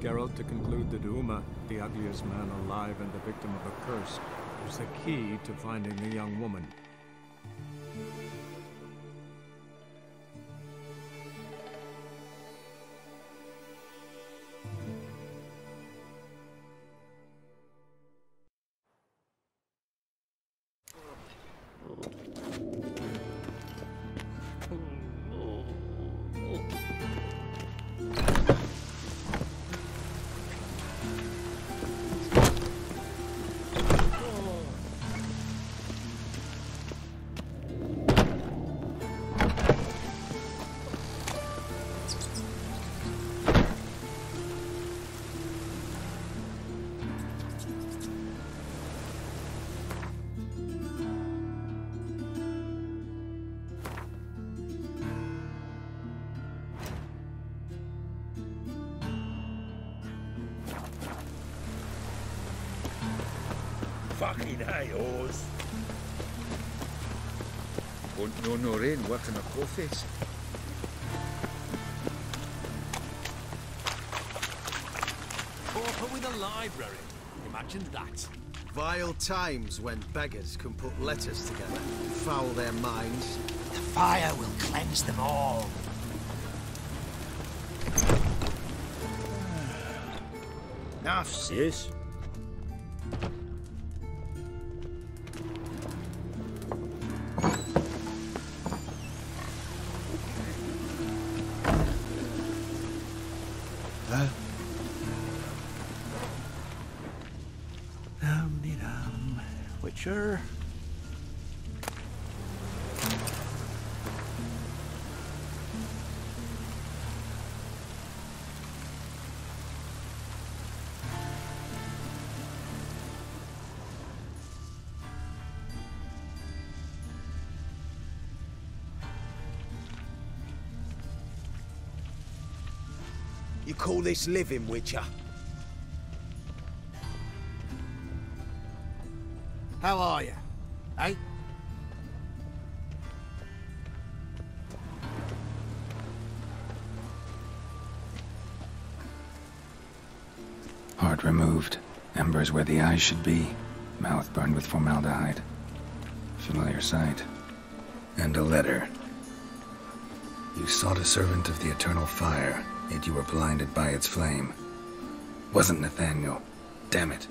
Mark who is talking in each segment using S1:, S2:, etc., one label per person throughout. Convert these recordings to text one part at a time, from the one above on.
S1: Geralt to conclude that Uma, the ugliest man alive and the victim of a curse, was the key to finding the young woman.
S2: Won't no rain working a coffees.
S3: Pauper with a library. Imagine that.
S4: Vile times when beggars can put letters together, foul their minds.
S5: The fire will cleanse them all.
S2: Enough, sis.
S4: You call this living, Witcher?
S5: How are you? Eh?
S6: Heart removed, embers where the eyes should be, mouth burned with formaldehyde. Familiar sight. And a letter. You sought a servant of the eternal fire, yet you were blinded by its flame. Wasn't Nathaniel. Damn it.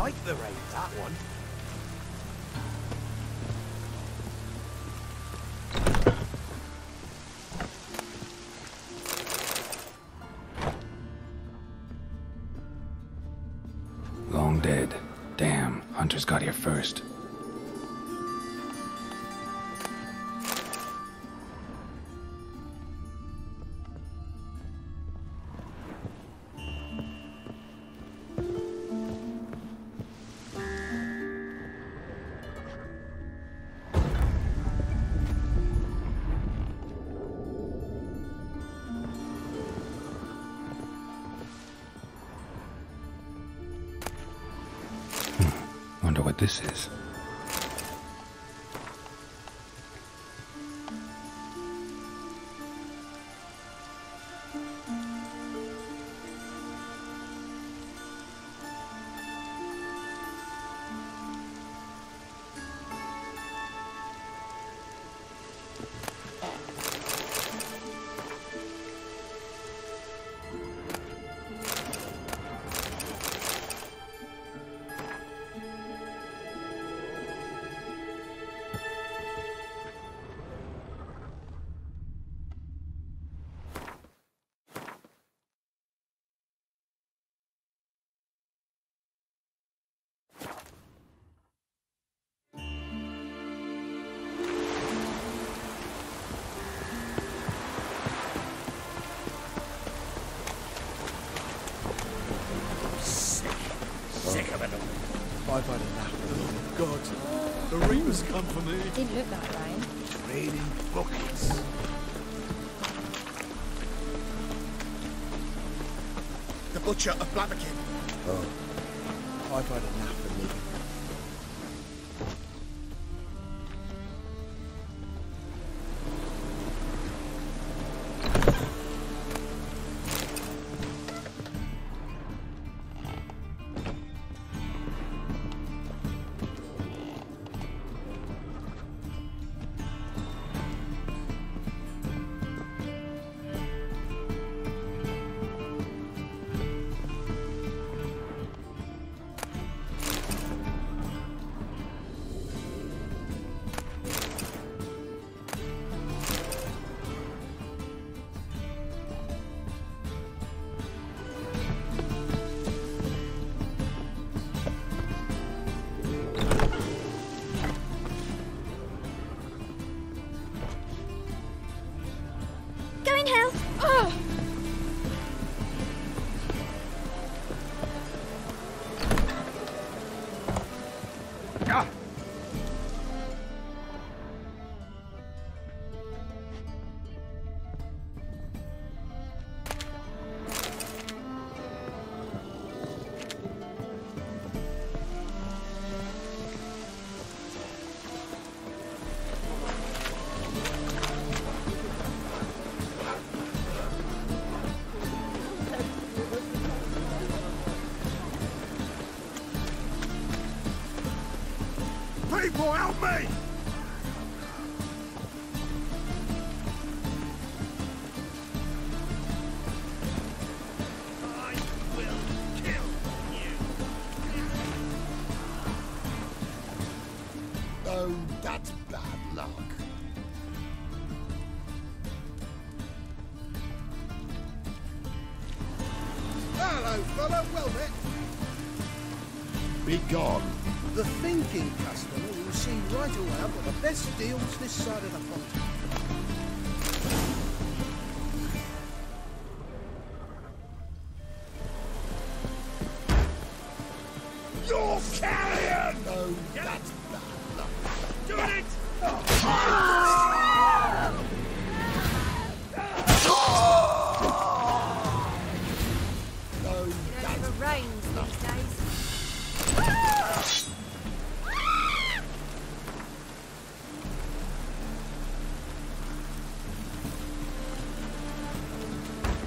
S5: Like the rain, that one.
S6: this is.
S1: The The Reapers come for me.
S7: It did look that way.
S5: Raining buckets.
S1: The Butcher of Blaviken.
S8: Oh.
S1: I've
S8: it.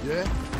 S5: Yeah?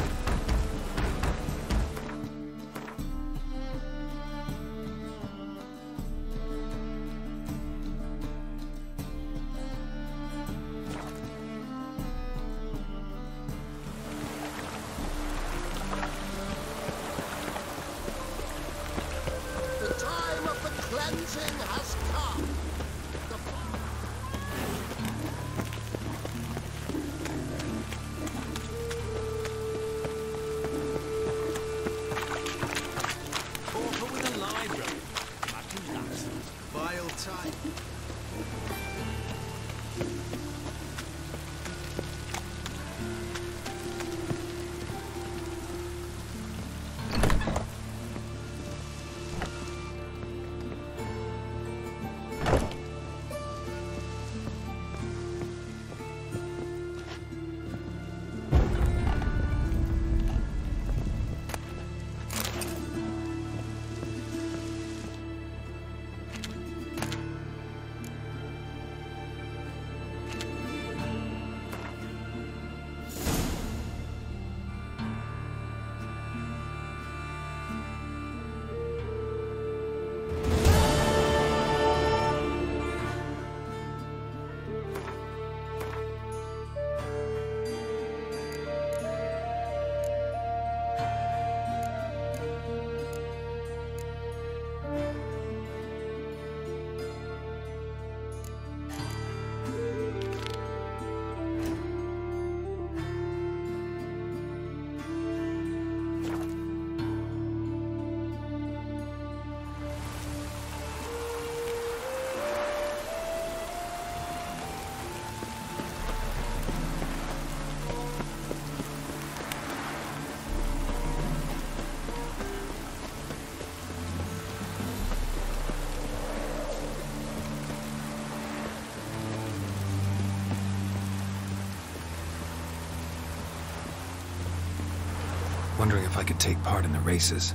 S6: Wondering if I could take part in the races.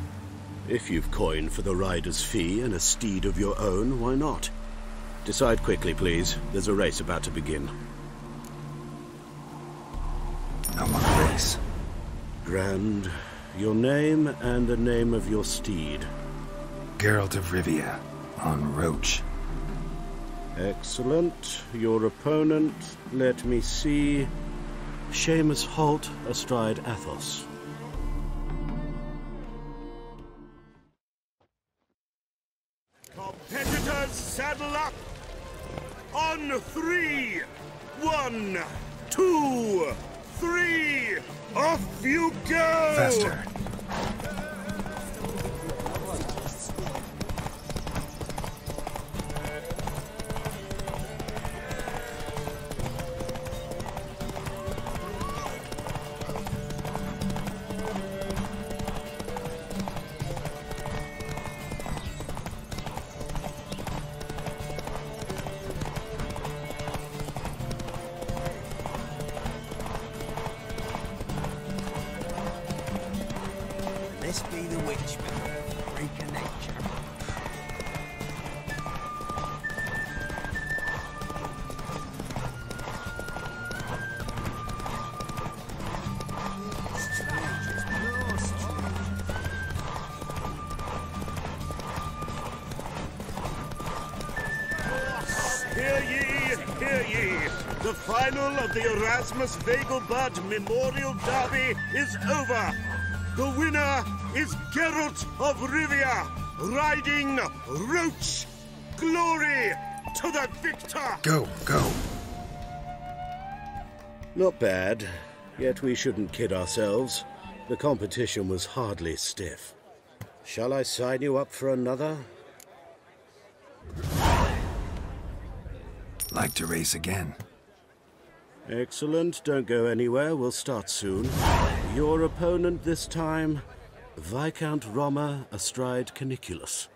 S2: If you've coin for the rider's fee and a steed of your own, why not? Decide quickly, please. There's a race about to begin.
S6: I want a race.
S2: Grand, your name and the name of your steed.
S6: Geralt of Rivia, on Roach.
S2: Excellent. Your opponent, let me see. Seamus Holt astride Athos.
S9: One, two, three! Off you go!
S6: Faster.
S4: The
S9: Erasmus Vegelbud Memorial Derby is over! The winner is Geralt of Rivia, riding Roach! Glory to the victor!
S6: Go, go.
S2: Not bad, yet we shouldn't kid ourselves. The competition was hardly stiff. Shall I sign you up for another?
S6: Like to race again.
S2: Excellent. Don't go anywhere. We'll start soon. Your opponent this time, Viscount Roma astride Caniculus.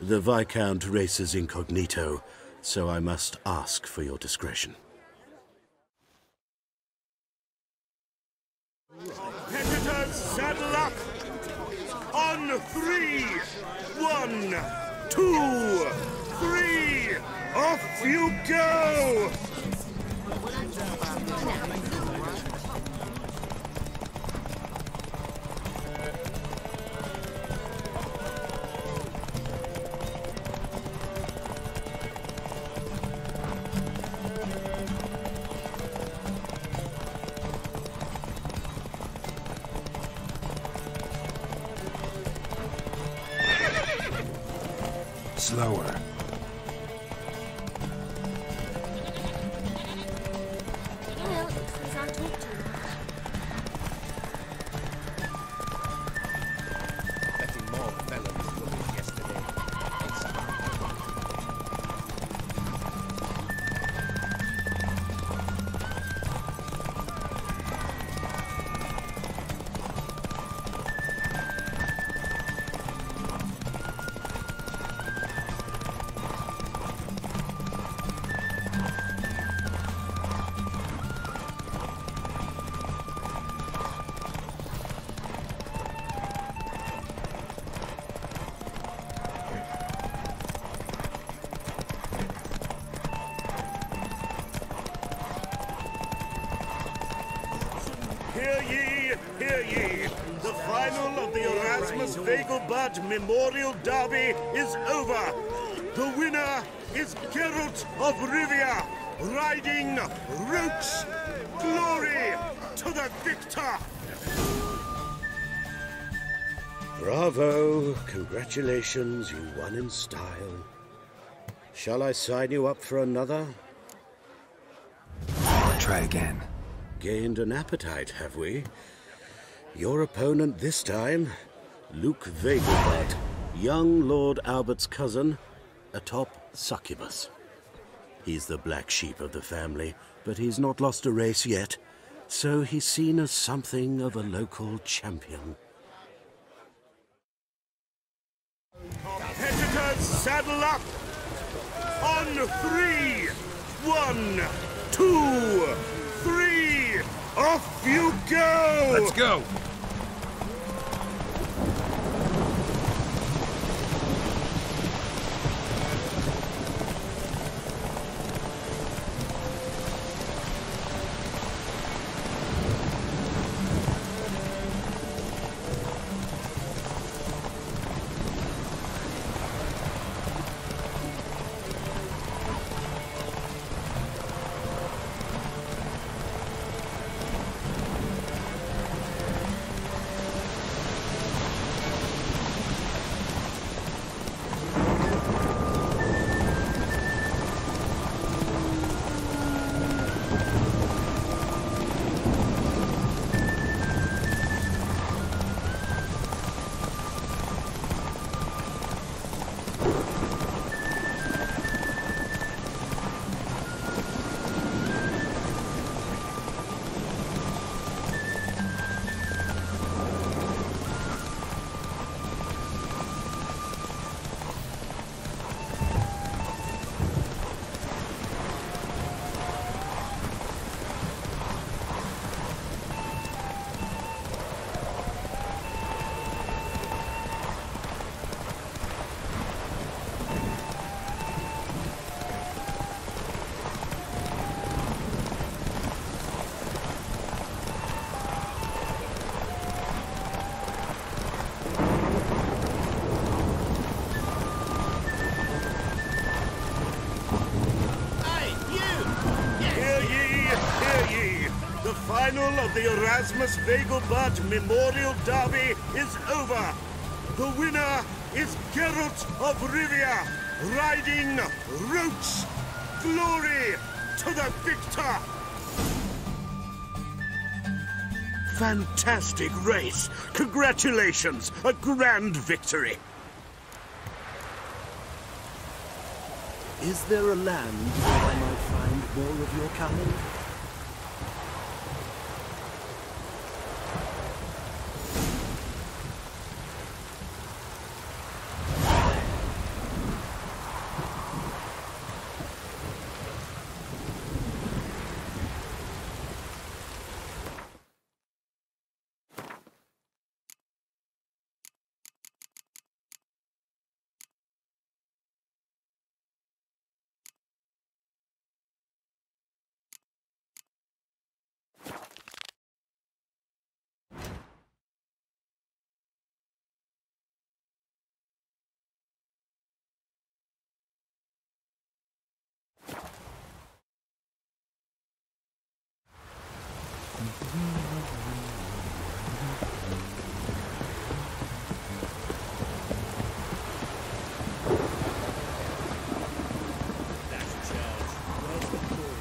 S2: The Viscount races incognito, so I must ask for your discretion.
S9: Competitors, saddle up! On three! One, two, three! Off you go! Vegelbud Memorial Derby is over! The winner is Geralt of Rivia, riding Roach! Glory to the victor!
S2: Bravo! Congratulations, you won in style. Shall I sign you up for another?
S6: Try again.
S2: Gained an appetite, have we? Your opponent this time, Luke Vegelbud, young Lord Albert's cousin, atop Succubus. He's the black sheep of the family, but he's not lost a race yet, so he's seen as something of a local champion.
S9: Competitors, saddle up! On three! One, two, three! Off you go!
S8: Let's go!
S9: The Erasmus Vegelbud Memorial Derby is over! The winner is Geralt of Rivia, riding Roach! Glory to the victor! Fantastic race! Congratulations! A grand victory!
S4: Is there a land where I might find more of your kind?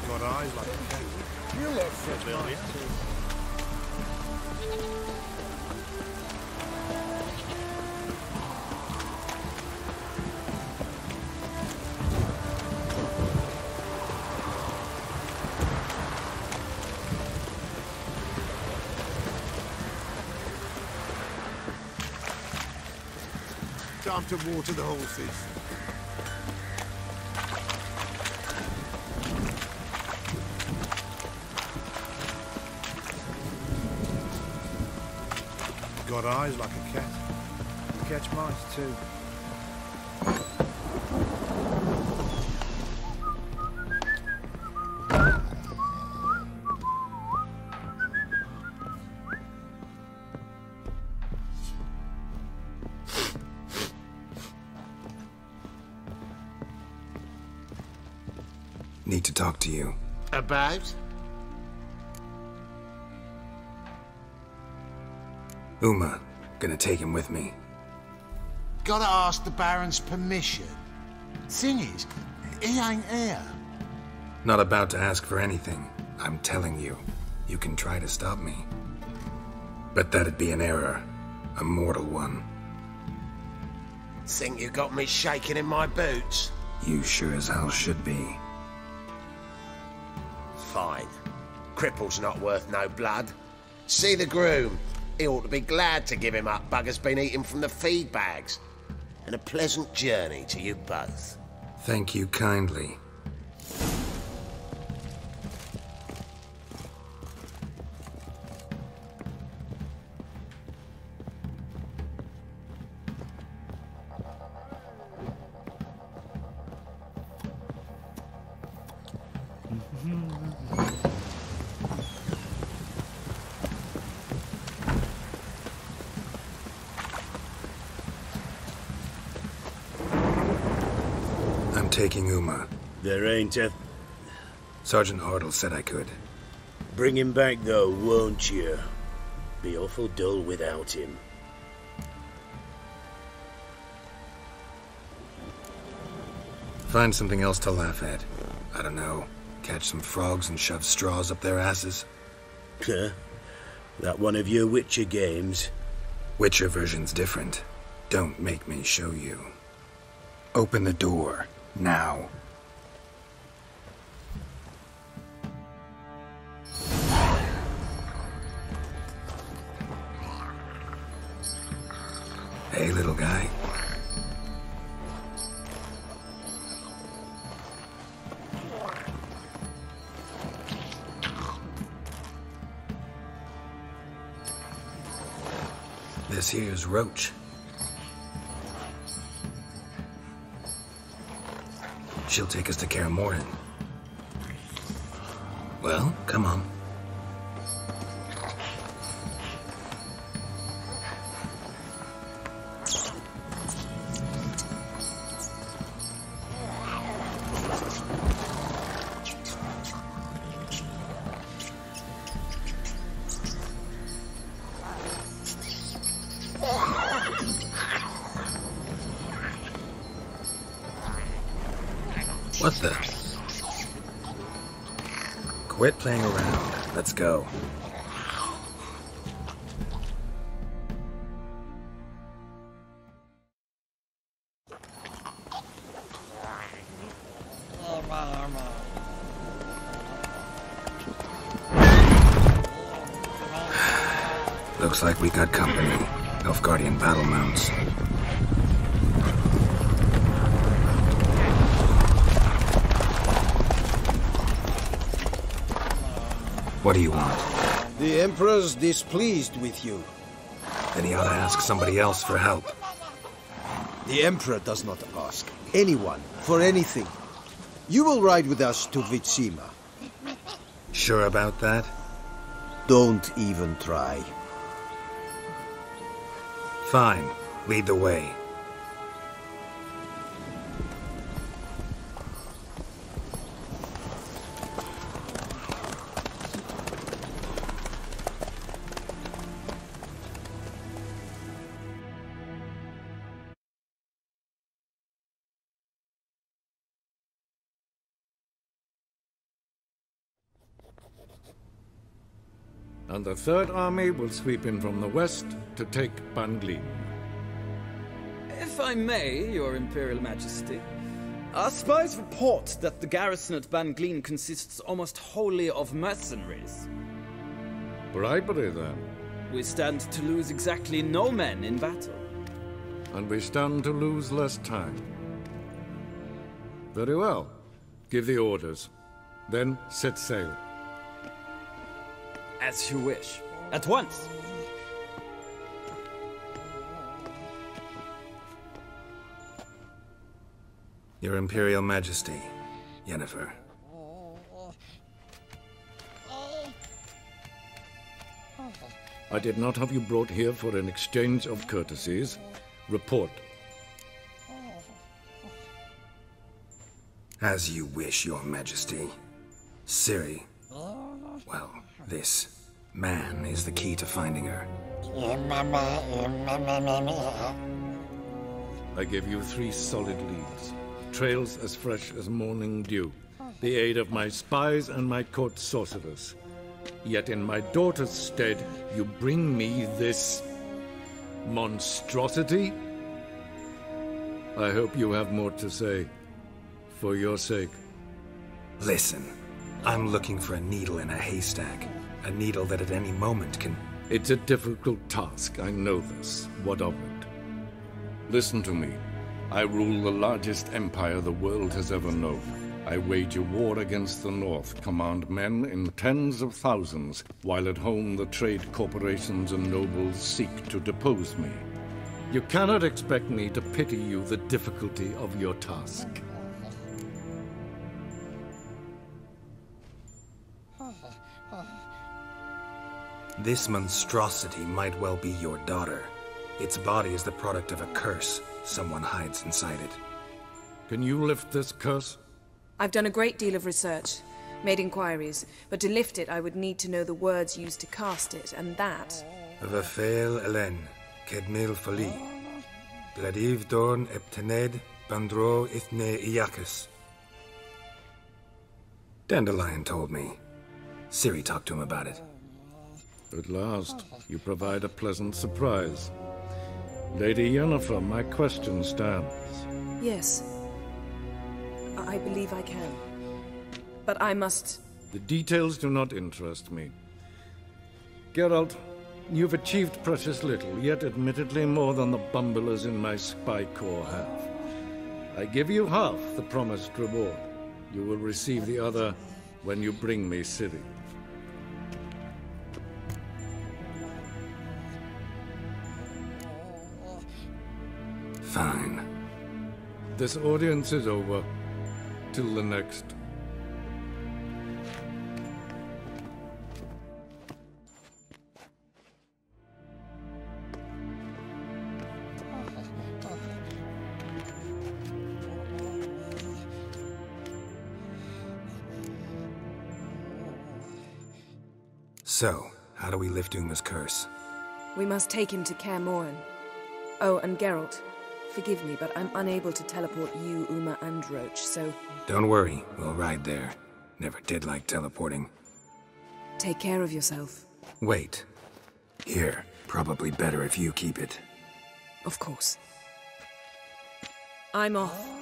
S8: Got eyes like a cat.
S1: You familiar. ¿eh? Time to water the horses.
S8: Got eyes like a cat. You catch mice too.
S6: Need to talk to you.
S1: About?
S6: Uma, gonna take him with me.
S1: Gotta ask the Baron's permission. Thing is, he ain't here.
S6: Not about to ask for anything. I'm telling you, you can try to stop me. But that'd be an error. A mortal one.
S5: Think you got me shaking in my boots?
S6: You sure as hell should be.
S5: Fine. Cripple's not worth no blood. See the groom. He ought to be glad to give him up. Bugger's been eating from the feed bags. And a pleasant journey to you both.
S6: Thank you kindly.
S2: A...
S6: Sergeant Hartle said I could.
S2: Bring him back, though, won't you? Be awful dull without him.
S6: Find something else to laugh at. I don't know. Catch some frogs and shove straws up their asses.
S2: Huh? That one of your Witcher games?
S6: Witcher version's different. Don't make me show you. Open the door. Now. Roach. She'll take us to Kaer Morhen. Well, come on. Nilfgaardian battle mounts. What do you want?
S4: The Emperor's displeased with you.
S6: Then he ought to ask somebody else for help.
S4: The Emperor does not ask anyone for anything. You will ride with us to Vizima.
S6: Sure about that?
S4: Don't even try.
S6: Fine. Lead the way.
S10: The Third Army will sweep in from the west to take Ban Glean.
S11: If I may, Your Imperial Majesty, our spies report that the garrison at Ban Glean consists almost wholly of mercenaries.
S10: Bribery, then.
S11: We stand to lose exactly no men in battle.
S10: And we stand to lose less time. Very well. Give the orders. Then set sail.
S11: As you wish. At once.
S6: Your Imperial Majesty, Yennefer.
S10: I did not have you brought here for an exchange of courtesies. Report.
S6: As you wish, Your Majesty. Ciri. Well, this man is the key to finding her.
S10: I give you three solid leads. Trails as fresh as morning dew. The aid of my spies and my court sorcerers. Yet in my daughter's stead, you bring me this monstrosity? I hope you have more to say. For your sake.
S6: Listen, I'm looking for a needle in a haystack. A needle that at any moment can.
S10: It's a difficult task, I know this. What of it? Listen to me. I rule the largest empire the world has ever known. I wage a war against the North, command men in tens of thousands, while at home the trade corporations and nobles seek to depose me. You cannot expect me to pity you the difficulty of your task.
S6: This monstrosity might well be your daughter. Its body is the product of a curse. Someone hides inside it.
S10: Can you lift this curse?
S12: I've done a great deal of research, made inquiries, but to lift it I would need to know the words used to cast it, and that...
S6: Vafael Elen, Kedmil Fali, Bladiv Dorn Eptened, Bandro Ithne Iakis. Dandelion told me. Ciri talked to him about it.
S10: At last, you provide a pleasant surprise. Lady Yennefer, my question stands.
S12: Yes. I believe I can. But I must...
S10: The details do not interest me. Geralt, you've achieved precious little, yet admittedly more than the bumblers in my spy corps have. I give you half the promised reward. You will receive the other when you bring me Ciri.
S6: Fine.
S10: This audience is over. Till the next.
S6: So, how do we lift Uma's curse?
S12: We must take him to Kaer Morhen. Oh, and Geralt, forgive me, but I'm unable to teleport you, Uma, and Roach, so
S6: Don't worry, we'll ride there. Never did like teleporting.
S12: take care of yourself.
S6: Wait. Here, probably better if you keep it.
S12: Of course. I'm off.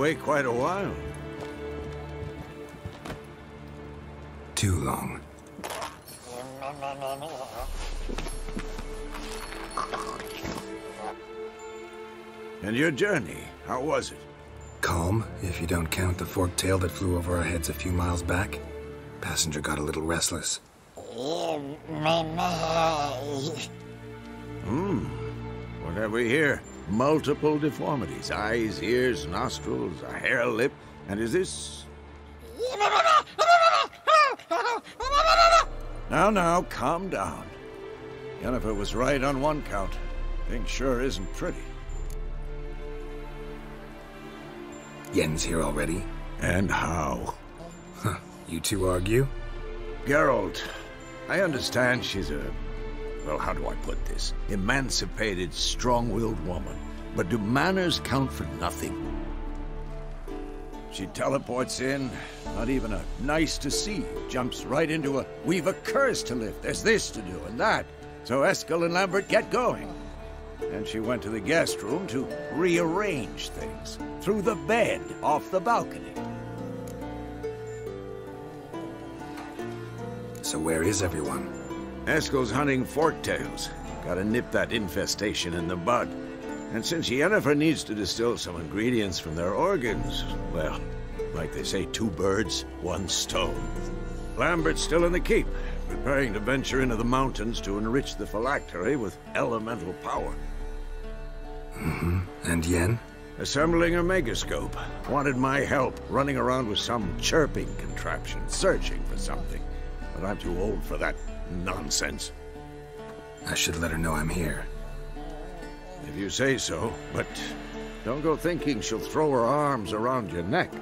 S13: Away quite a while.
S6: Too long.
S13: And your journey, how was it?
S6: Calm, if you don't count the forked tail that flew over our heads a few miles back. Passenger got a little restless.
S13: Hmm. What have we here? Multiple deformities. Eyes, ears, nostrils, a hair lip. And is this... Now, now, calm down. Yennefer was right on one count. Thing sure isn't pretty.
S6: Yen's here already?
S13: And how?
S6: Huh. You two argue?
S13: Geralt, I understand she's a well, how do I put this? Emancipated, strong-willed woman. But do manners count for nothing? She teleports in, not even a nice to see, jumps right into a we've a curse to lift, there's this to do and that. So Eskel and Lambert get going. And she went to the guest room to rearrange things. Threw the bed, off the balcony.
S6: So where is everyone?
S13: Eskel's hunting forktails. Gotta nip that infestation in the bud. And since Yennefer needs to distill some ingredients from their organs, well, like they say, two birds, one stone. Lambert's still in the keep, preparing to venture into the mountains to enrich the phylactery with elemental power.
S6: Mm-hmm. And Yen?
S13: Assembling a megascope. Wanted my help, running around with some chirping contraption, searching for something. But I'm too old for that nonsense.
S6: I should let her know I'm here.
S13: If you say so, but don't go thinking she'll throw her arms around your neck.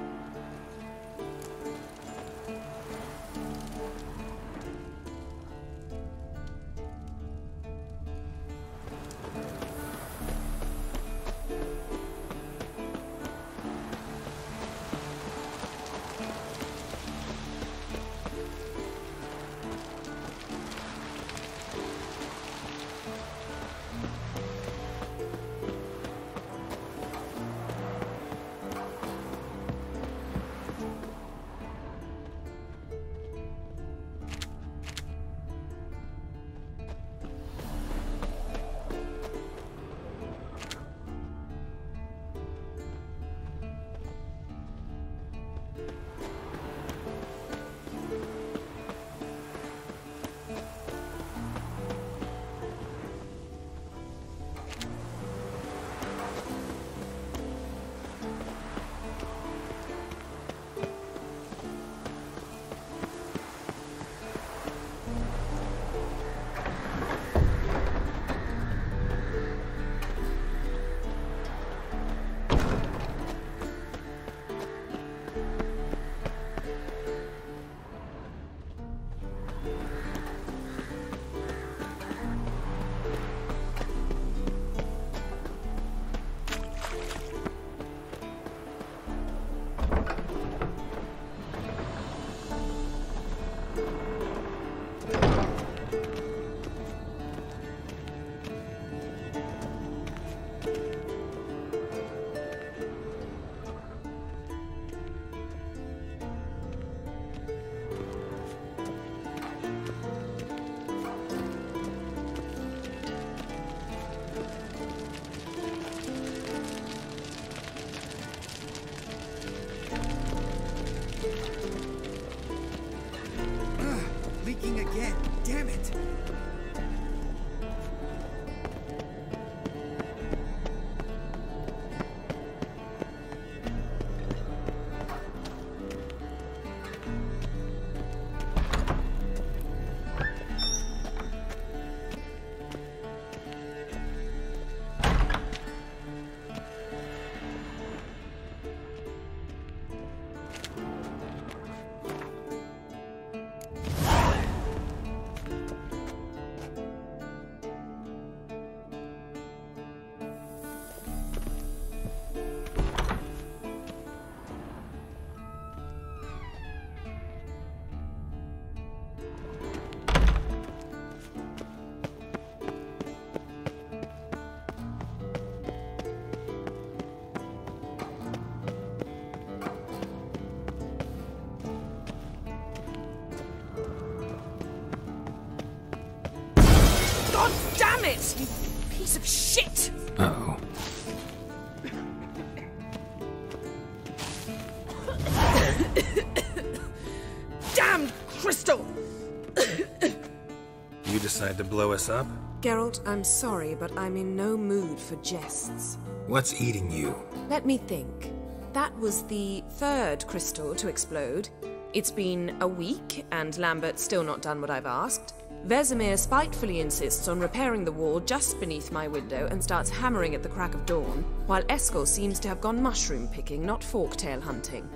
S6: To blow us up?
S12: Geralt, I'm sorry, but I'm in no mood for jests.
S6: What's eating you?
S12: Let me think. That was the third crystal to explode. It's been a week, and Lambert's still not done what I've asked. Vesemir spitefully insists on repairing the wall just beneath my window and starts hammering at the crack of dawn, while Eskel seems to have gone mushroom picking, not forktail hunting.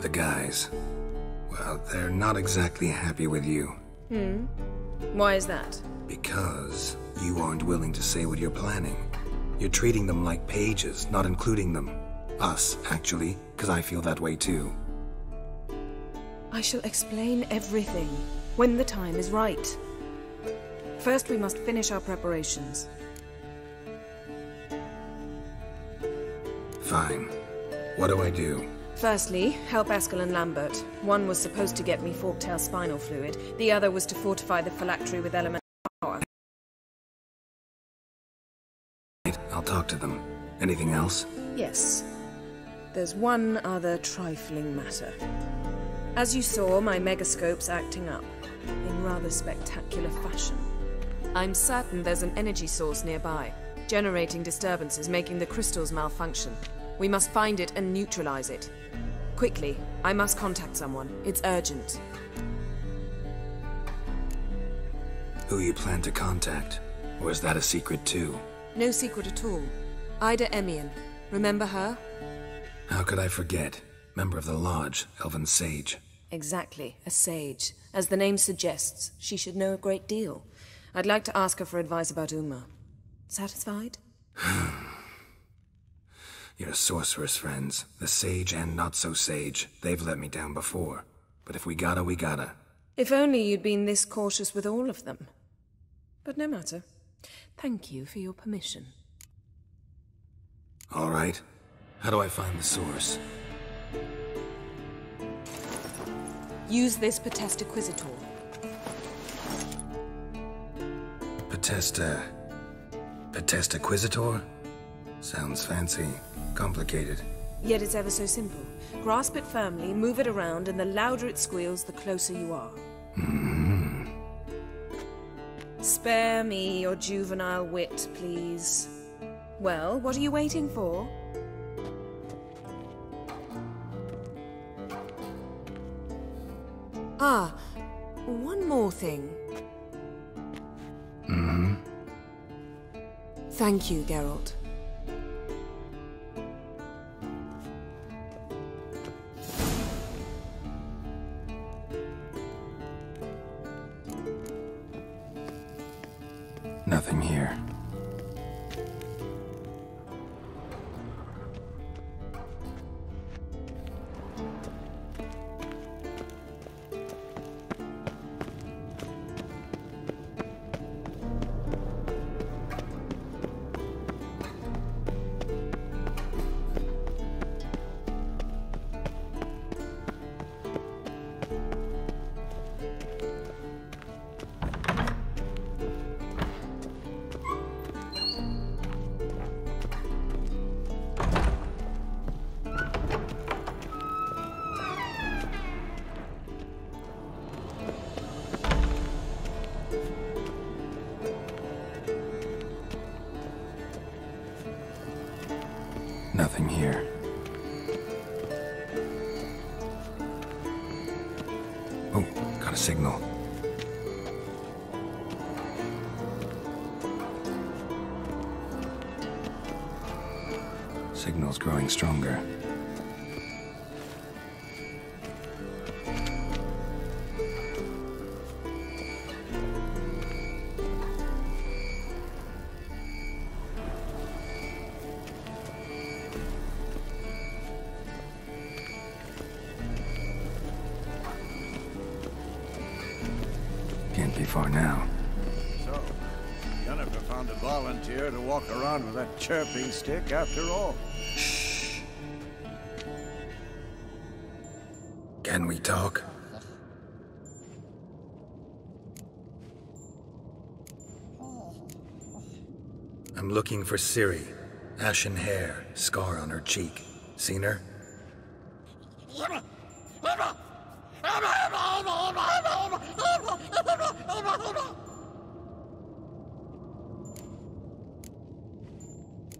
S6: The guys. Well, they're not exactly happy with you.
S12: Hmm? Why is that?
S6: Because you aren't willing to say what you're planning. You're treating them like pages, not including them. Us, actually, because I feel that way too.
S12: I shall explain everything when the time is right. First, we must finish our preparations.
S6: Fine. What do I do?
S12: Firstly, help Eskel and Lambert. One was supposed to get me forktail spinal fluid, the other was to fortify the phylactery with elemental
S6: talk to them. Anything else?
S12: Yes. There's one other trifling matter. As you saw, my megascope's acting up, in rather spectacular fashion. I'm certain there's an energy source nearby, generating disturbances, making the crystals malfunction. We must find it and neutralize it. Quickly, I must contact someone. It's urgent.
S6: Who you plan to contact? Or is that a secret too?
S12: No secret at all. Ida Emean. Remember her?
S6: How could I forget? Member of the Lodge, Elven Sage.
S12: Exactly, a sage. As the name suggests, she should know a great deal. I'd like to ask her for advice about Uma. Satisfied?
S6: Your sorceress friends, the sage and not so sage, they've let me down before. But if we gotta, we gotta.
S12: If only you'd been this cautious with all of them. But no matter. Thank you for your permission.
S6: All right. How do I find the source?
S12: Use this Potesta Quaesitor.
S6: Potesta... Potesta Quaesitor? Sounds fancy. Complicated.
S12: Yet it's ever so simple. Grasp it firmly, move it around, and the louder it squeals, the closer you are.
S6: Mm-hmm.
S12: Spare me your juvenile wit, please. Well, what are you waiting for? Ah, one more thing.
S6: Mm-hmm.
S12: Thank you, Geralt.
S6: Signal.
S13: Walk around with that chirping stick after all.
S6: Can we talk? I'm looking for Ciri. Ashen hair, scar on her cheek. Seen her?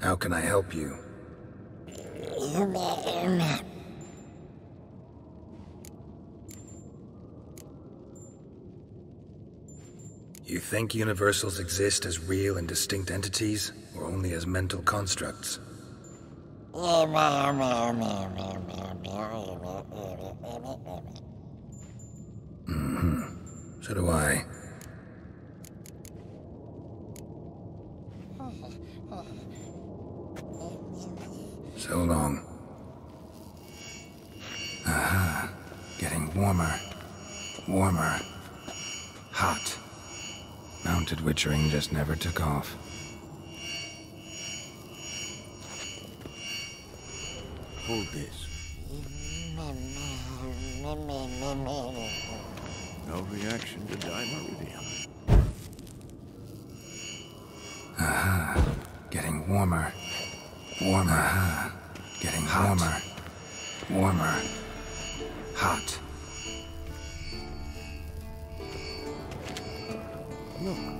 S6: How can I help you? Do you think universals exist as real and distinct entities, or only as mental constructs? Mm-hmm. So do I. So long. Aha. Getting warmer. Warmer. Hot. Mounted witchering just never took off.
S13: Hold this. No reaction to dimeritium.
S6: Aha. Getting warmer. Warmer. Aha. Getting warmer. Warmer. Hot.
S13: Look. Like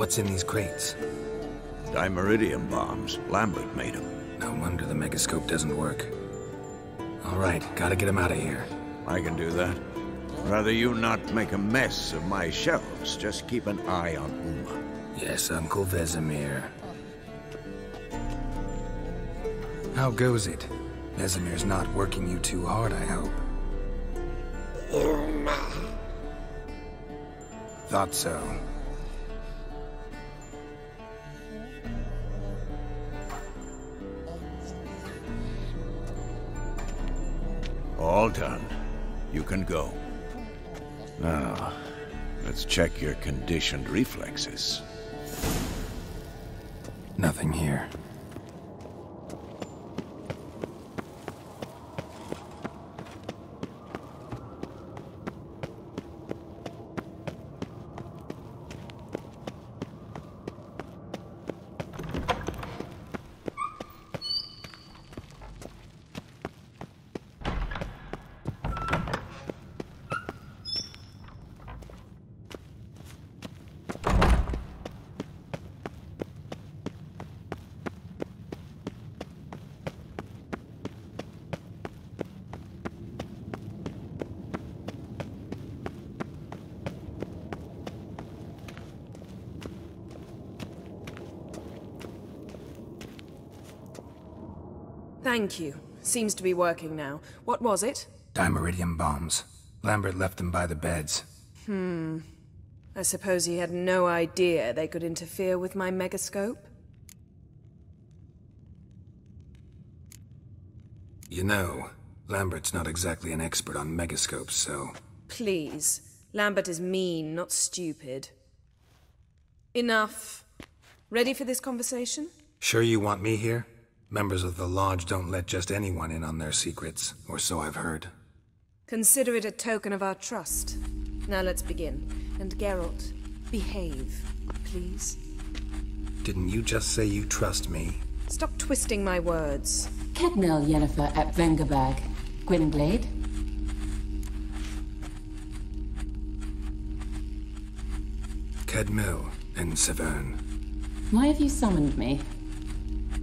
S6: What's in these crates?
S13: Dimeritium bombs. Lambert made them.
S6: No wonder the megascope doesn't work. All right, gotta get him out of here.
S13: I can do that. Rather you not make a mess of my shelves. Just keep an eye on Uma.
S6: Yes, Uncle Vesemir. How goes it? Vesemir's not working you too hard, I hope. Uma. Thought so.
S13: All done. You can go. Now, let's check your conditioned reflexes.
S6: Nothing here.
S12: Thank you. Seems to be working now. What was it?
S6: Dimeritium bombs. Lambert left them by the beds.
S12: Hmm. I suppose he had no idea they could interfere with my megascope?
S6: You know, Lambert's not exactly an expert on megascopes, so...
S12: Please. Lambert is mean, not stupid. Enough. Ready for this conversation?
S6: Sure you want me here? Members of the Lodge don't let just anyone in on their secrets, or so I've heard.
S12: Consider it a token of our trust. Now let's begin. And Geralt, behave, please.
S6: Didn't you just say you trust me?
S12: Stop twisting my words.
S14: Kednel Yennefer at Vengerberg. Gwynbleidd.
S6: Kedmil and Severn.
S14: Why have you summoned me?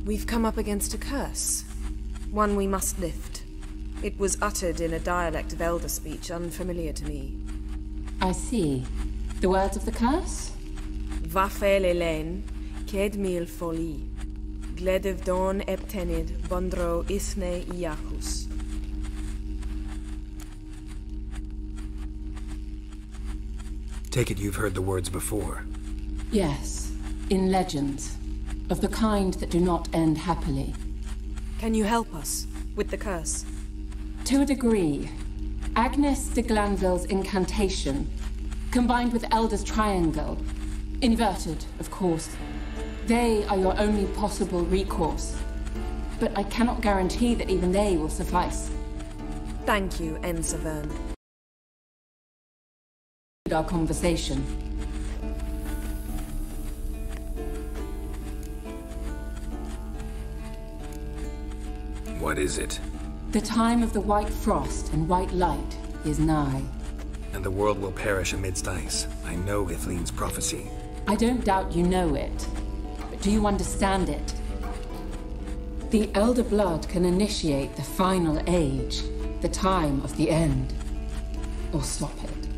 S12: We've come up against a curse. One we must lift. It was uttered in a dialect of Elder speech unfamiliar to me.
S14: I see. The words of the curse?
S12: Vafel elen, ked mil foli. Gledev don eptenid, bondro isne iacus.
S6: Take it you've heard the words before.
S14: Yes, in legends. Of the kind that do not end happily.
S12: Can you help us with the curse?
S14: To a degree. Agnes de Glanville's incantation, combined with Eltibald's triangle, inverted, of course. They are your only possible recourse. But I cannot guarantee that even they will suffice.
S12: Thank you, Ensavern.
S14: Our conversation.
S6: What is it?
S14: The time of the white frost and white light is nigh.
S6: And the world will perish amidst ice. I know Ithlinne's prophecy.
S14: I don't doubt you know it. But do you understand it? The Elder Blood can initiate the final age, the time of the end. Or stop it.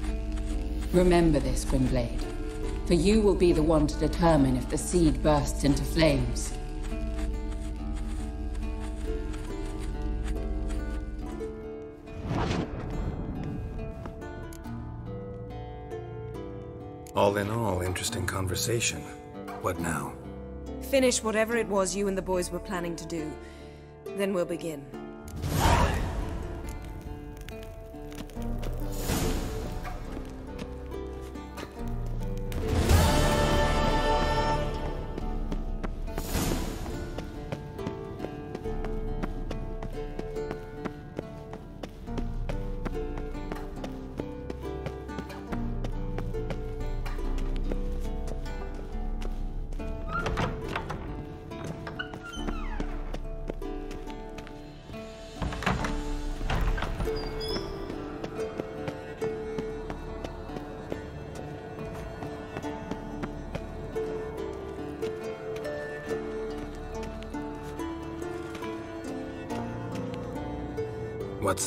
S14: Remember this, Gwynbleidd. For you will be the one to determine if the seed bursts into flames.
S6: All in all, interesting conversation. What now?
S12: Finish whatever it was you and the boys were planning to do. Then we'll begin.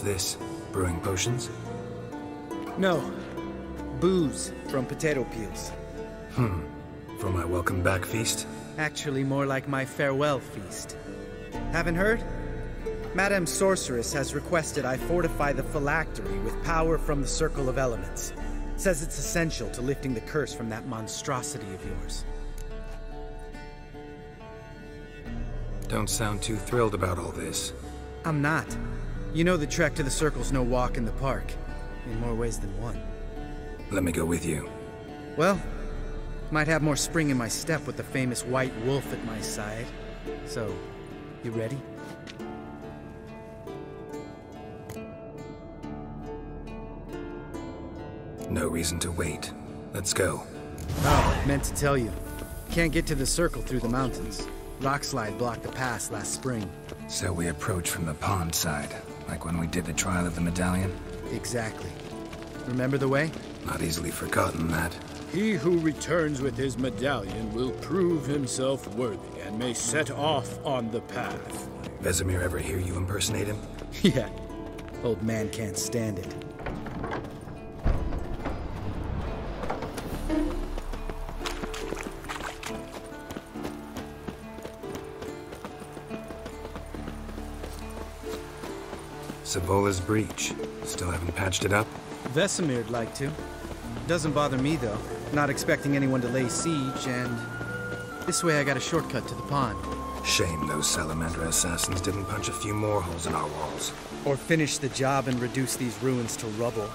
S6: This? Brewing potions?
S15: No. Booze from potato peels.
S6: Hmm. For my welcome back feast?
S15: Actually, more like my farewell feast. Haven't heard? Madame Sorceress has requested I fortify the phylactery with power from the Circle of Elements. Says it's essential to lifting the curse from that monstrosity of yours.
S6: Don't sound too thrilled about all this.
S15: I'm not. You know the trek to the Circle's no walk in the park. In more ways than one.
S6: Let me go with you.
S15: Well, might have more spring in my step with the famous white wolf at my side. So, you ready?
S6: No reason to wait. Let's go.
S15: Oh, meant to tell you. Can't get to the circle through the mountains. Rockslide blocked the pass last spring.
S6: So we approach from the pond side, like when we did the trial of the medallion?
S15: Exactly. Remember the way?
S6: Not easily forgotten, that.
S16: He who returns with his medallion will prove himself worthy and may set off on the path.
S6: Vesemir ever hear you impersonate him?
S15: yeah. Old man can't stand it.
S6: Savola's breach. Still haven't patched it up?
S15: Vesemir'd like to. Doesn't bother me, though. Not expecting anyone to lay siege, and... This way I got a shortcut to the pond.
S6: Shame those Salamander assassins didn't punch a few more holes in our walls.
S15: Or finish the job and reduce these ruins to rubble.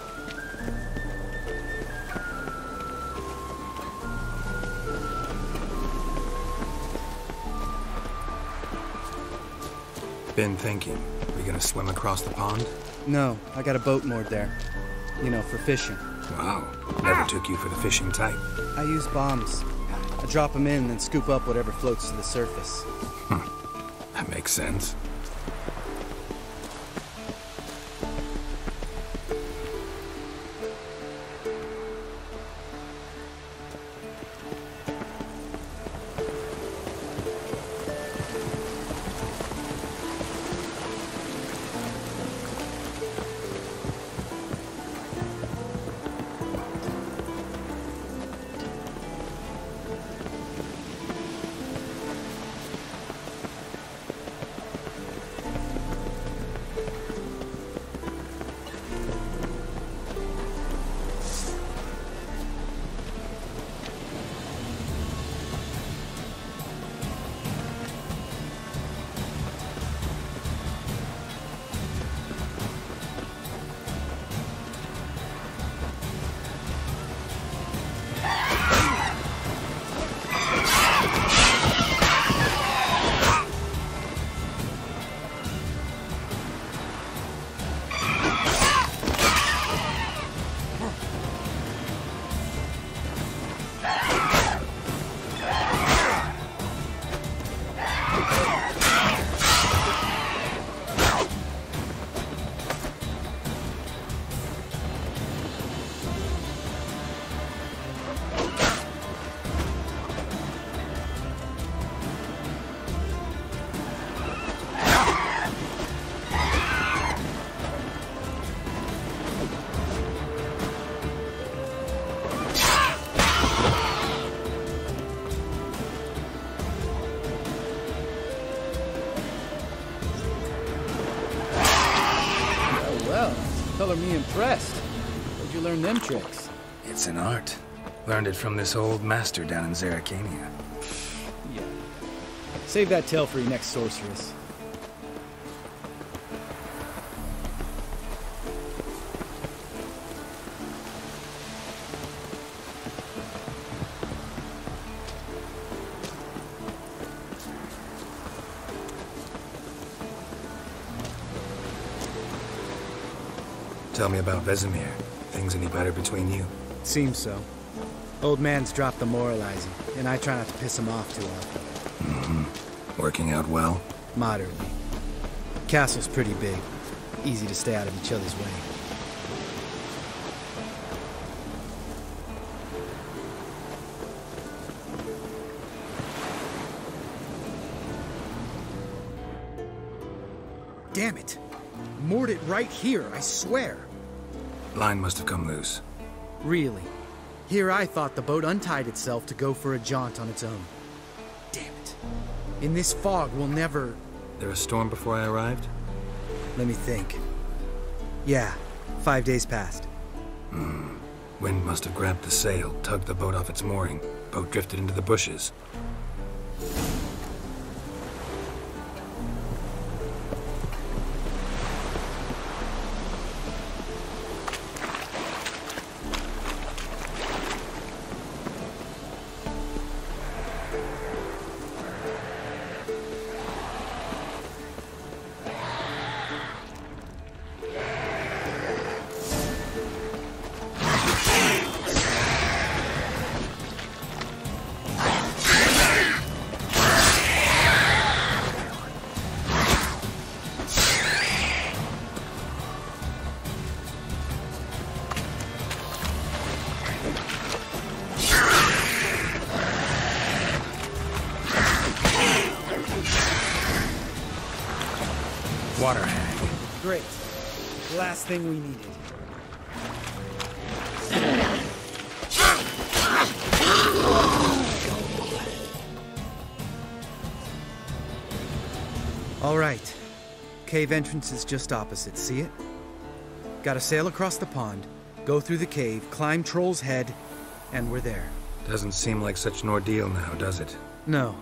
S6: Been thinking. Gonna swim across the pond?
S15: No, I got a boat moored there. You know, for fishing.
S6: Wow. Never took you for the fishing type.
S15: I use bombs. I drop them in, then scoop up whatever floats to the surface.
S6: That makes sense.
S15: Impressed. Where'd you learn them tricks?
S6: It's an art. Learned it from this old master down in Zerrikania.
S15: Yeah. Save that tale for your next sorceress.
S6: Tell me about Vesemir. Things any better between you?
S15: Seems so. Old man's dropped the moralizing, and I try not to piss him off too often.
S6: Mm-hmm. Working out well?
S15: Moderately. Castle's pretty big. Easy to stay out of each other's way. Damn it! Moored it right here, I swear.
S6: Line must have come loose.
S15: Really? Here I thought the boat untied itself to go for a jaunt on its own. Damn it. In this fog, we'll never...
S6: There a storm before I arrived?
S15: Let me think. Yeah, five days passed.
S6: Hmm. Wind must have grabbed the sail, tugged the boat off its mooring. Boat drifted into the bushes.
S15: Cave entrance is just opposite, see it? Gotta sail across the pond, go through the cave, climb Troll's Head, and we're there.
S6: Doesn't seem like such an ordeal now, does it?
S15: No.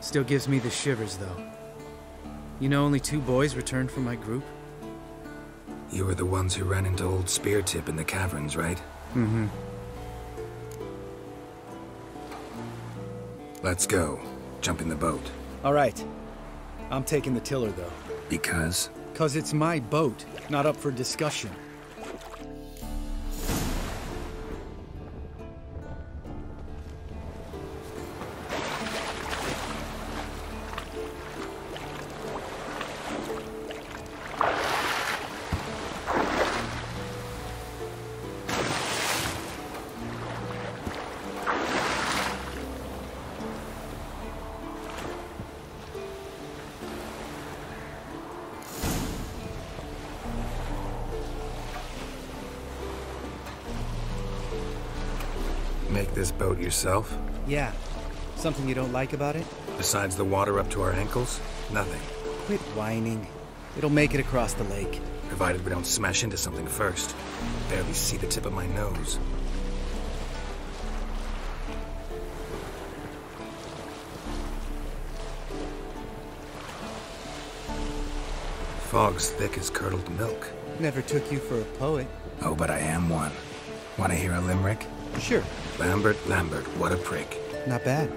S15: Still gives me the shivers, though. You know only two boys returned from my group?
S6: You were the ones who ran into old Spear Tip in the caverns, right?
S15: Mm-hmm.
S6: Let's go. Jump in the boat.
S15: All right. I'm taking the tiller, though.
S6: Because?
S15: Because it's my boat, not up for discussion.
S6: Make this boat yourself?
S15: Yeah. Something you don't like about it?
S6: Besides the water up to our ankles? Nothing.
S15: Quit whining. It'll make it across the lake.
S6: Provided we don't smash into something first. Barely see the tip of my nose. Fog's thick as curdled milk.
S15: Never took you for a poet.
S6: Oh, but I am one. Want to hear a limerick?
S15: Sure.
S6: Lambert, Lambert, what a prick.
S15: Not bad.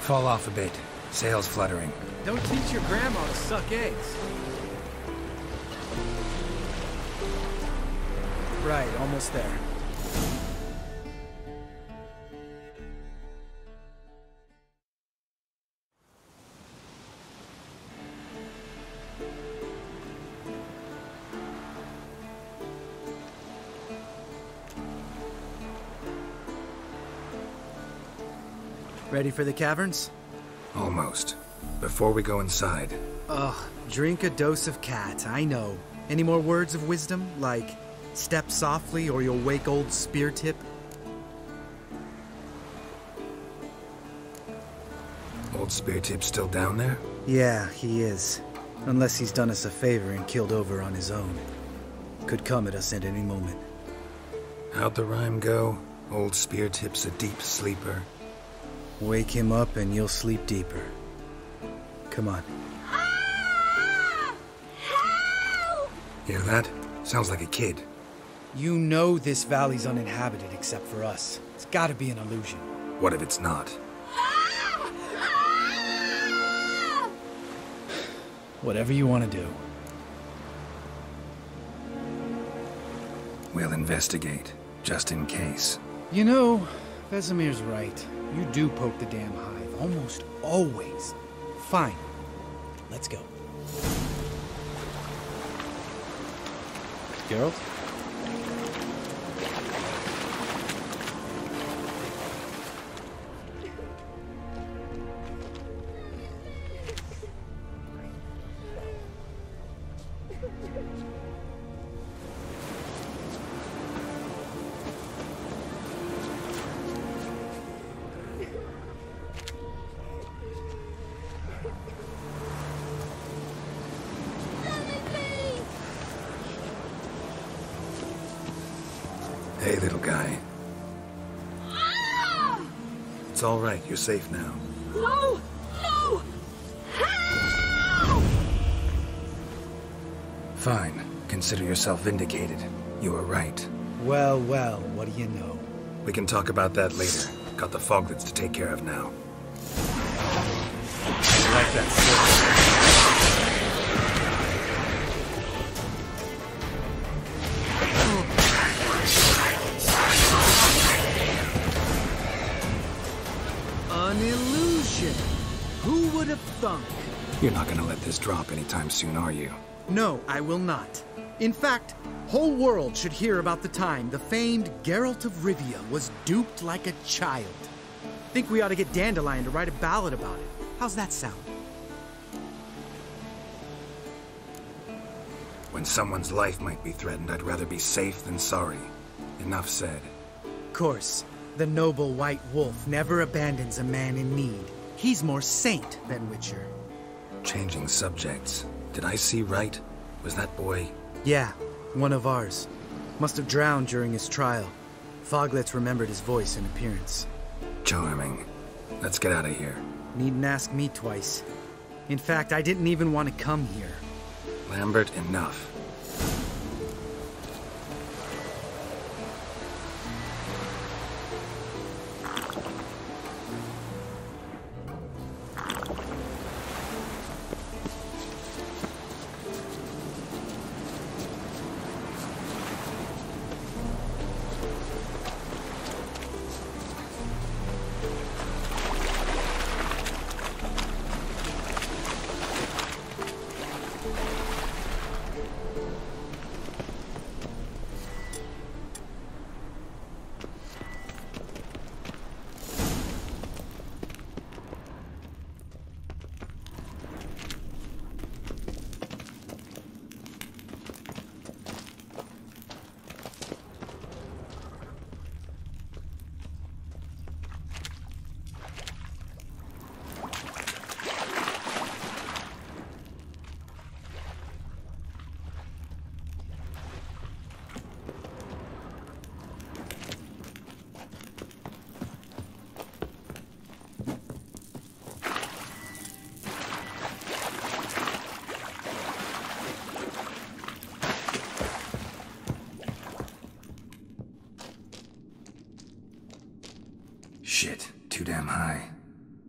S6: Fall off a bit. Sails fluttering.
S15: Don't teach your grandma to suck eggs. Right, almost there. Ready for the caverns?
S6: Almost. Before we go inside.
S15: Ugh, drink a dose of cat, I know. Any more words of wisdom? Like, Step softly or you'll wake old Spear Tip.
S6: Old Spear Tip's still down there?
S15: Yeah, he is. Unless he's done us a favor and killed over on his own. Could come at us at any moment.
S6: How'd the rhyme go? Old Spear Tip's a deep sleeper.
S15: Wake him up and you'll sleep deeper. Come on.
S6: Hear that? Sounds like a kid.
S15: You know this valley's uninhabited except for us. It's gotta be an illusion.
S6: What if it's not?
S15: Whatever you want to do.
S6: We'll investigate, just in case.
S15: You know, Vesemir's right. You do poke the damn hive, almost always. Fine. Let's go. Geralt?
S6: It's all right. You're safe now.
S17: No! No!
S6: Fine. Consider yourself vindicated. You were right.
S15: Well, well, what do you know?
S6: We can talk about that later. Got the foglets to take care of now.
S15: I like that
S6: You're not gonna let this drop anytime soon, are you?
S15: No, I will not. In fact, whole world should hear about the time the famed Geralt of Rivia was duped like a child. Think we ought to get Dandelion to write a ballad about it. How's that sound?
S6: When someone's life might be threatened, I'd rather be safe than sorry. Enough said.
S15: Of Course, the noble white wolf never abandons a man in need. He's more saint than Witcher.
S6: Changing subjects. Did I see right? Was that boy?
S15: Yeah, one of ours. Must have drowned during his trial. Foglets remembered his voice and appearance.
S6: Charming. Let's get out of here.
S15: Needn't ask me twice. In fact, I didn't even want to come here.
S6: Lambert, enough.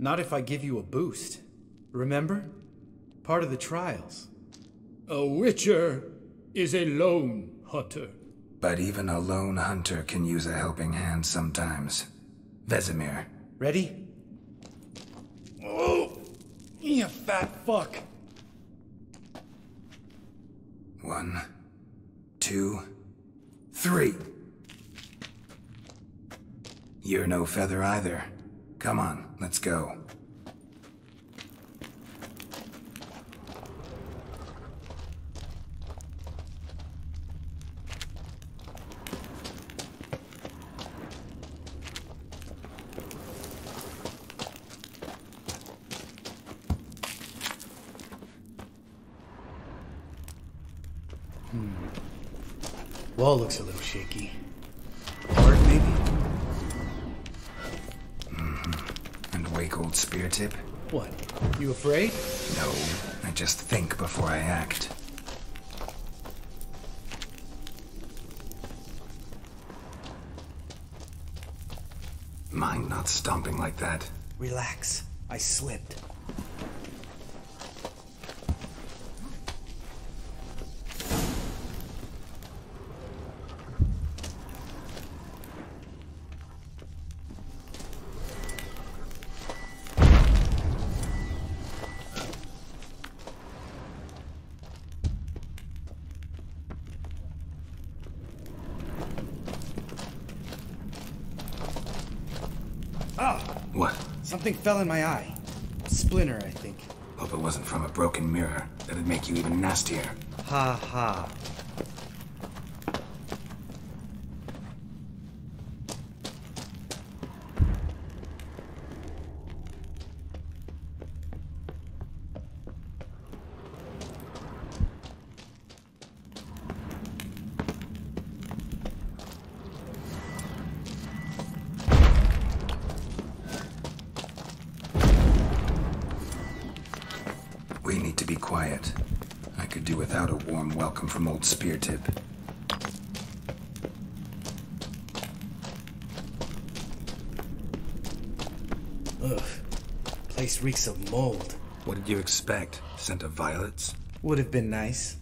S15: Not if I give you a boost. Remember? Part of the trials.
S16: A witcher is a lone hunter.
S6: But even a lone hunter can use a helping hand sometimes. Vesemir.
S15: Ready? Oh! You fat fuck!
S6: One, two, three. You're no feather either. Come on, Let's go.
S15: Hmm. Wall looks a little shaky.
S6: Tip?
S15: What? You afraid?
S6: No, I just think before I act. Mind not stomping like that.
S15: Relax. I slipped. Ah!
S6: What?
S15: Something fell in my eye. A splinter, I think.
S6: Hope it wasn't from a broken mirror. That'd make you even nastier.
S15: Ha ha.
S6: We need to be quiet. I could do without a warm welcome from old Spear Tip.
S15: Ugh. Place reeks of mold.
S6: What did you expect? Scent of violets?
S15: Would have been nice.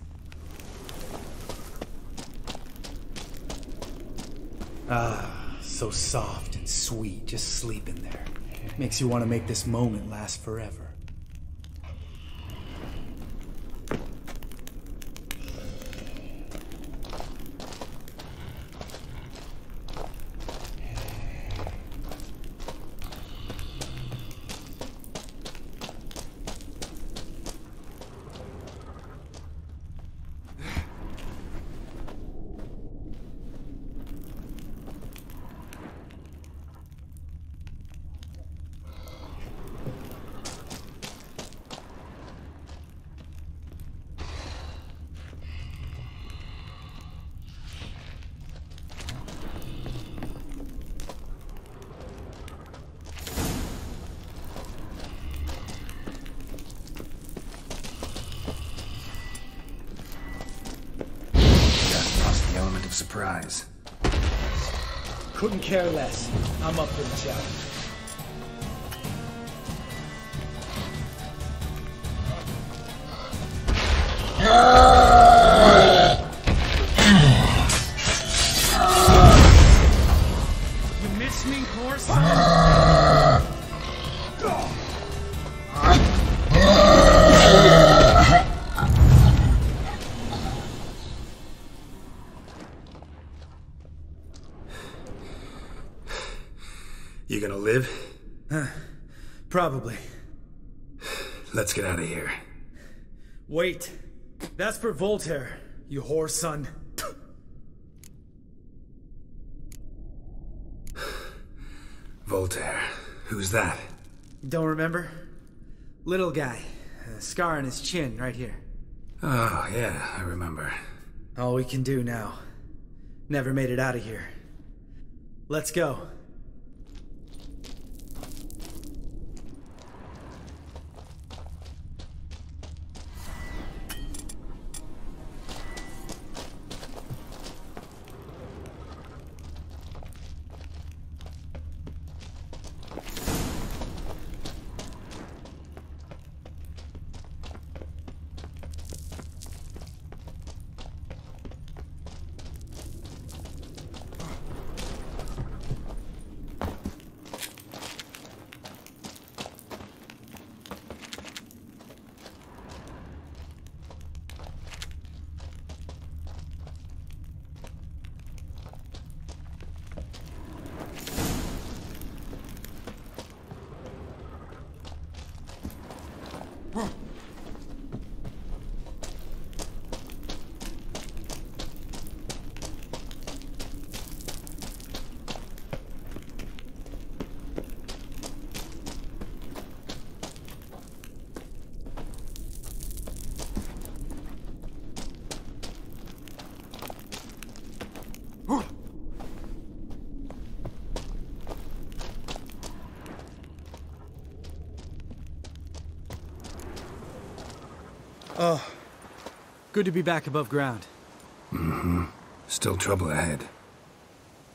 S15: Ah, so soft and sweet, just sleeping there. Makes you want to make this moment last forever. Probably.
S6: Let's get out of here.
S15: Wait. That's for Voltaire, you whore son.
S6: Voltaire. Who's that?
S15: Don't remember? Little guy. A scar on his chin, right here.
S6: Oh, yeah, I remember.
S15: All we can do now. Never made it out of here. Let's go. Good to be back above ground.
S6: Mm-hmm. Still trouble ahead.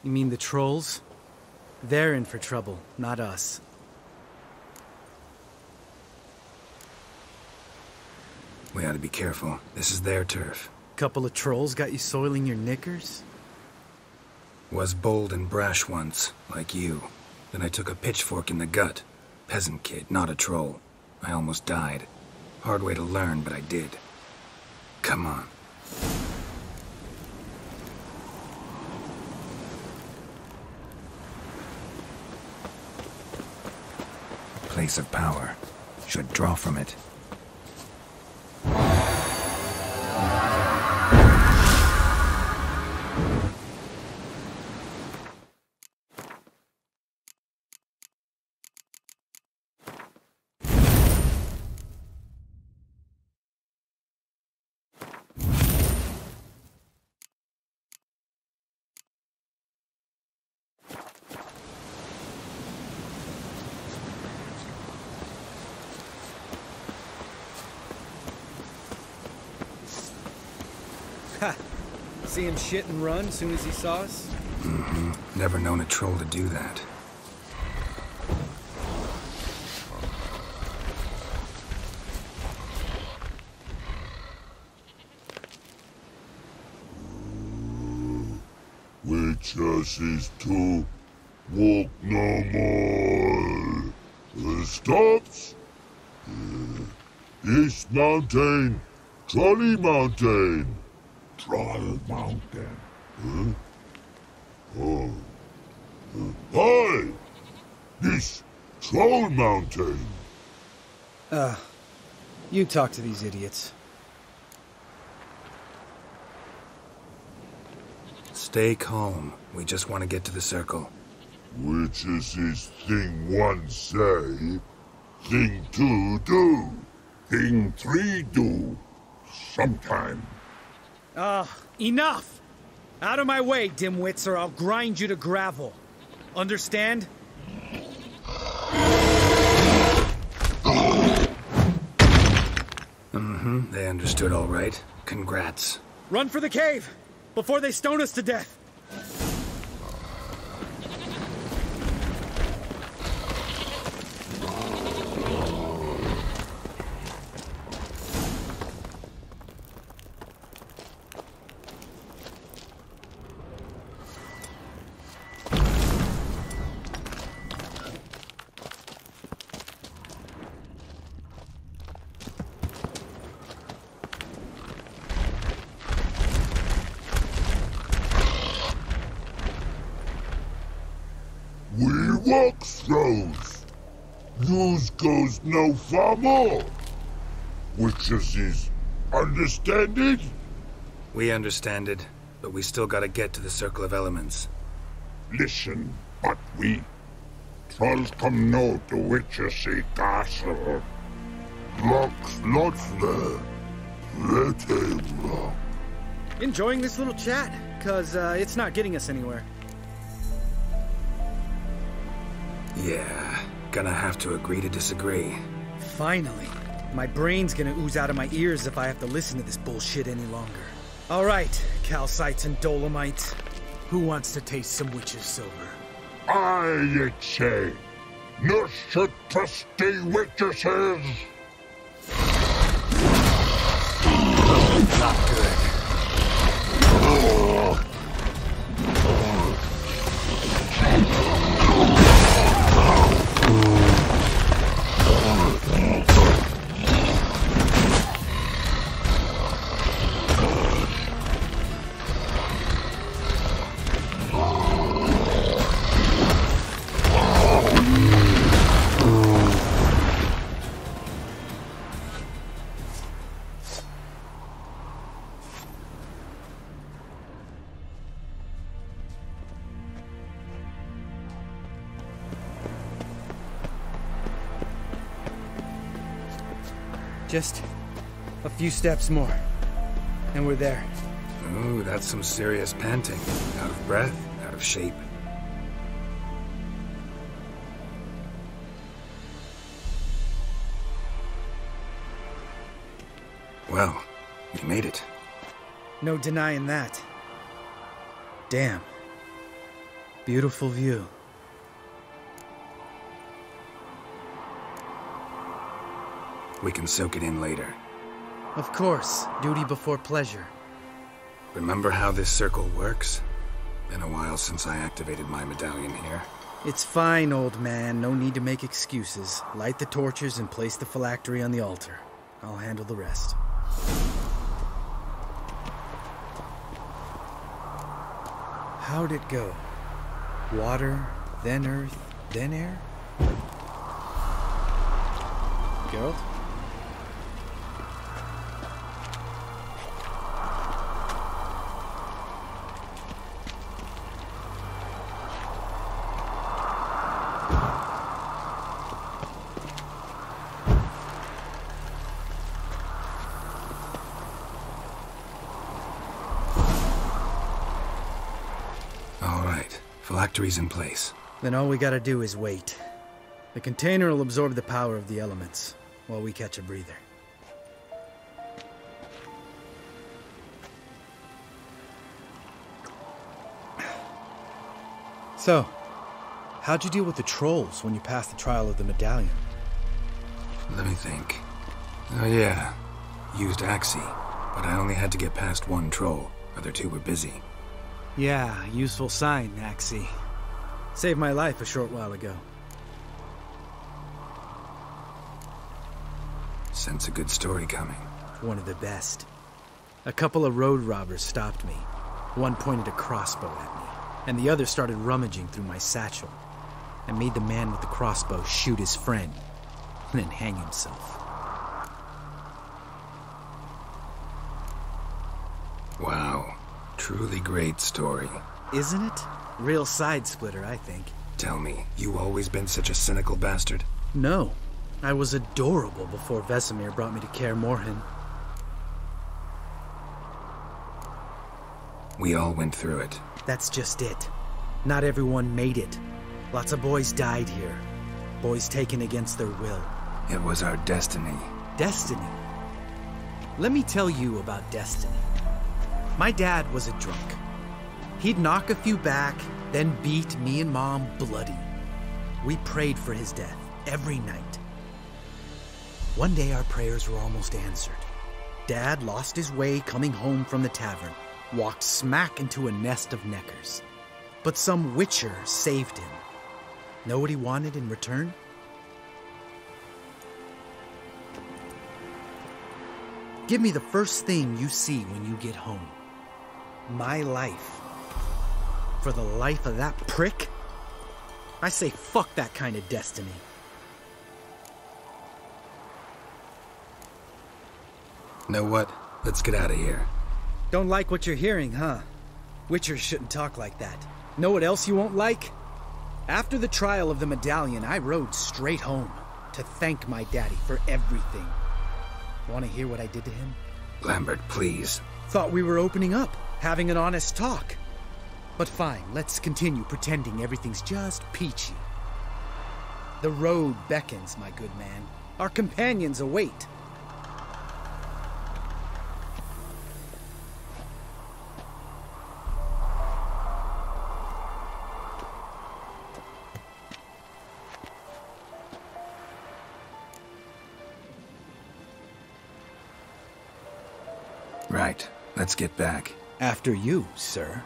S15: You mean the trolls? They're in for trouble, not us.
S6: We ought to be careful. This is their turf.
S15: Couple of trolls got you soiling your knickers?
S6: Was bold and brash once, like you. Then I took a pitchfork in the gut. Peasant kid, not a troll. I almost died. Hard way to learn, but I did. Come on. Place of power. Should draw from it.
S15: Shit and run as soon as he saw us?
S6: Mm-hmm. Never known a troll to do that.
S18: Witches is to walk no more. Uh, stops. Uh, East Mountain, Trolley Mountain. Troll Mountain. Huh? Oh. Uh, hi! This Troll Mountain.
S15: Uh, you talk to these idiots.
S6: Stay calm. We just want to get to the circle.
S18: Which is thing one say, thing two do, thing three do, sometime.
S15: Ah, enough! Out of my way, dimwits, or I'll grind you to gravel. Understand?
S6: Mm-hmm. They understood all right. Congrats.
S15: Run for the cave! Before they stone us to death!
S18: We walk throws. News goes no far more. Witches is understand it?
S6: We understand it, but we still gotta get to the Circle of Elements.
S18: Listen, but we trolls come no to Witchessy Castle. Locks lots there. Let him.
S15: Enjoying this little chat? Cause, uh, it's not getting us anywhere.
S6: Yeah, gonna have to agree to disagree.
S15: Finally. My brain's gonna ooze out of my ears if I have to listen to this bullshit any longer. Alright, calcites and dolomites. Who wants to taste some witch's silver?
S18: I, it say. No should trusty witches.
S15: Few steps more. And we're there.
S6: Ooh, that's some serious panting. Out of breath, out of shape. Well, we made it.
S15: No denying that. Damn. Beautiful view.
S6: We can soak it in later.
S15: Of course, duty before pleasure.
S6: Remember how this circle works? Been a while since I activated my medallion here.
S15: It's fine, old man. No need to make excuses. Light the torches and place the phylactery on the altar. I'll handle the rest. How'd it go? Water, then earth, then air? Geralt?
S6: All right, in place.
S15: Then all we gotta do is wait. The container will absorb the power of the elements, while we catch a breather. So, how'd you deal with the trolls when you passed the trial of the medallion?
S6: Let me think. Oh, yeah. Used Axii, but I only had to get past one troll. Other two were busy.
S15: Yeah, useful sign, Axii. Saved my life a short while ago.
S6: Sense a good story coming.
S15: One of the best. A couple of road robbers stopped me. One pointed a crossbow at me, and the other started rummaging through my satchel. I made the man with the crossbow shoot his friend, and then hang himself.
S6: Wow. Truly great story.
S15: Isn't it? Real side splitter, I think.
S6: Tell me, you always been such a cynical bastard?
S15: No. I was adorable before Vesemir brought me to Kaer Morhen.
S6: We all went through it.
S15: That's just it. Not everyone made it. Lots of boys died here. Boys taken against their will.
S6: It was our destiny.
S15: Destiny? Let me tell you about destiny. My dad was a drunk. He'd knock a few back, then beat me and mom bloody. We prayed for his death every night. One day our prayers were almost answered. Dad lost his way coming home from the tavern, walked smack into a nest of neckers. But some witcher saved him. Know what he wanted in return? Give me the first thing you see when you get home. My life. For the life of that prick? I say fuck that kind of destiny.
S6: Know what? Let's get out of here.
S15: Don't like what you're hearing, huh? Witchers shouldn't talk like that. Know what else you won't like? After the trial of the medallion, I rode straight home to thank my daddy for everything. Want to hear what I did to him?
S6: Lambert, please.
S15: Thought we were opening up, having an honest talk. But fine, let's continue pretending everything's just peachy. The road beckons, my good man. Our companions await.
S6: Right. Let's get back.
S15: After you, sir.